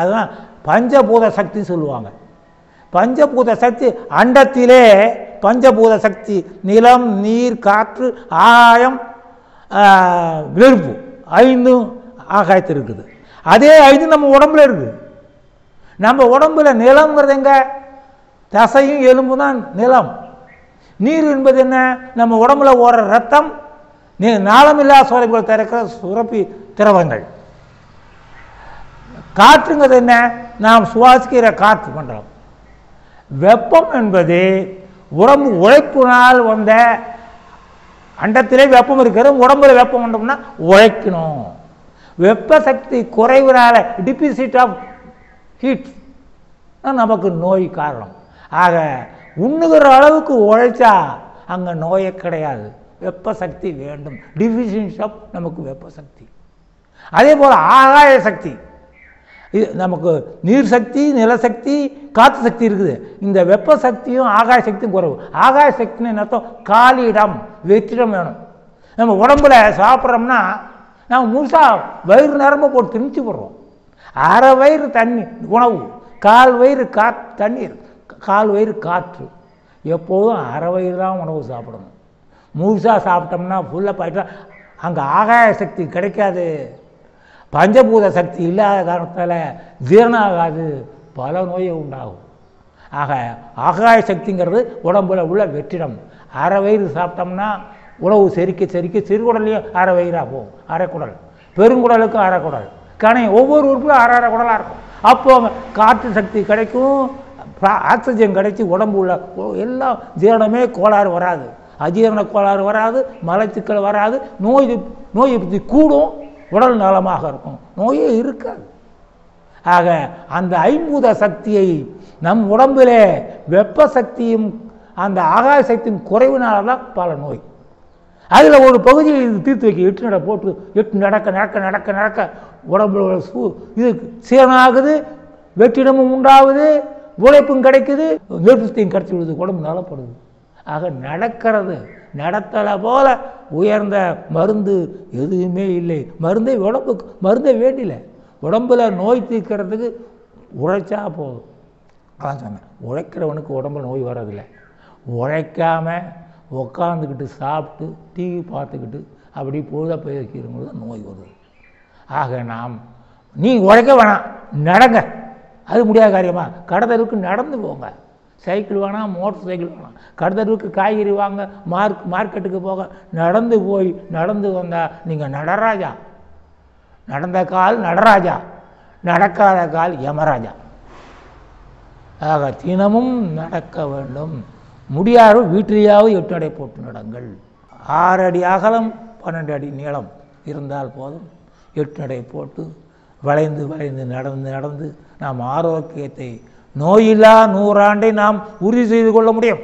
அதுதான் பஞ்சபூத சக்தி சொல்லுவாங்க. பஞ்சபூத சக்தி அண்டத்திலே பஞ்சபூத சக்தி நிலம் நீர் காற்று ஆகாயம் ஆஹ், நெருப்பு ஐந்தும் ஆகாயத்தில் இருக்குது. அதே ஐந்து நம்ம உடம்புல இருக்குது நம்ம உடம்புல நிலம்ங்கிறது எங்க? தசையும் எலும்பு தான் நிலம். நீர் என்பது என்ன? நம்ம உடம்புல ஓடுற ரத்தம் நீ நாளமில்லா சோலைகள் திறக்கிற சுரப்பி திரவங்கள். காற்றுங்கிறது என்ன? நாம் சுவாசிக்கிற காற்று மண்டலம். வெப்பம் என்பது உடம்பு உழைப்பினால் வந்த அண்டத்திலே வெப்பம் இருக்கிறது உடம்புல வெப்பம் வந்தோம்னா உழைக்கணும். வெப்ப சக்தி குறைவினால டிபிசிட் ஆஃப் ஹீட் நமக்கு நோய் காரணம். ஆக உண்ணுகிற அளவுக்கு உழைச்சா அங்கே நோயே கிடையாது. வெப்ப சக்தி வேண்டும். டிஃபிஷியன்ஸ் ஆஃப் நமக்கு வெப்ப சக்தி. அதே போல் ஆகாய சக்தி. இது நமக்கு நீர் சக்தி நிலசக்தி காற்று சக்தி இருக்குது. இந்த வெப்ப சக்தியும் ஆகாய சக்தியும் குறைவு. ஆகாய சக்தின்னு என்ன அர்த்தம்? காலிடம் வெற்றிடம் வேணும். நம்ம உடம்புல சாப்பிட்றோம்னா நம்ம முழுசாக வயிறு நரம்பு போட்டு திணிச்சு போடுறோம். அரை வயிறு தண்ணி உணவு. கால் வயிறு கா தண்ணீர் கால் வயிறு காற்று. எப்போதும் அரை வயிறு தான் உணவு சாப்பிடணும். முழுசாக சாப்பிட்டோம்னா ஃபுல்லாக போயிட்டா அங்கே ஆகாய சக்தி கிடைக்காது. பஞ்சபூத சக்தி இல்லாத காரணத்தால் ஜீரணம் ஆகாது பல நோயை உண்டாகும். ஆக ஆகாய சக்திங்கிறது உடம்புல உள்ள வெற்றிடம். அரை வயிறு சாப்பிட்டோம்னா உணவு செரிக்க செரிக்க சிறுகுடல்லையும் அரை வயிறாக போகும். அரைக்குடல். பெருங்குடலுக்கும் அரைக்குடல். கணை ஒவ்வொரு உறுப்பிலும் அரை அரை குடலாக இருக்கும். அப்போ காற்று சக்தி கிடைக்கும் ஆக்சிஜன் கிடைச்சி உடம்பு உள்ள எல்லாம் ஜீரணமே கோளாறு வராது. அஜீரண கோளாறு வராது மலச்சிக்கல் வராது நோய் நோய் எதிர்ப்பு கூடும். உடல் நலமாக இருக்கும். நோயே இருக்காது. ஆக அந்த ஐம்பூத சக்தியை நம் உடம்பிலே வெப்ப சக்தியும் அந்த ஆகாய சக்தியும் குறைவினால தான் பல நோய். அதில் ஒரு பகுதியை இது தீர்த்து வைக்க எட்டு நட போட்டு எட்டு நடக்க நடக்க நடக்க நடக்க உடம்புல சூ இது சீரனாகுது வெற்றிடமும் உண்டாகுது உழைப்பும் கிடைக்குது நிர்பஸ்தியும் கிடைச்சி விடுது உடம்பு நலப்படுது. ஆக நடக்கிறது நடத்தலை போல உயர்ந்த மருந்து எதுவுமே இல்லை. மருந்தே உடம்புக்கு மருந்தே வேண்டில உடம்பில் நோய் தீர்க்கிறதுக்கு உழைச்சா போதும். அதான் சொன்னேன். உழைக்கிறவனுக்கு உடம்புல நோய் வர்றதில்லை. உழைக்காம உக்காந்துக்கிட்டு சாப்பிட்டு டிவி பார்த்துக்கிட்டு அப்படி பொழுதாக போயிருக்கிறவங்களுக்கு தான் நோய் வருது. ஆக நாம் நீ உழைக்க வேணாம். நடங்க. அது முடியாத காரியமா? கடத்தலுக்கு நடந்து போங்க. சைக்கிள் வேணாம் மோட்டர் சைக்கிள் வேணாம் கடத்தலுக்கு காய்கறி வாங்க மார்க் மார்க்கெட்டுக்கு போக நடந்து போய் நடந்து வந்தால் நீங்கள் நடராஜா. நடந்த கால் நடராஜா. நடக்காத கால் யமராஜா. ஆக தினமும் நடக்க வேண்டும். முடியாரோ வீட்டிலேயாவது எட்டு அடை போட்டு நடங்கள். ஆறு அடி அகலம் பன்னெண்டு அடி நீளம். இருந்தால் போதும். எட்டு நடை போட்டு வளைந்து வளைந்து நடந்து நடந்து நாம் ஆரோக்கியத்தை நோயில்லா நூறாண்டை நாம் உறுதி செய்து கொள்ள முடியும்.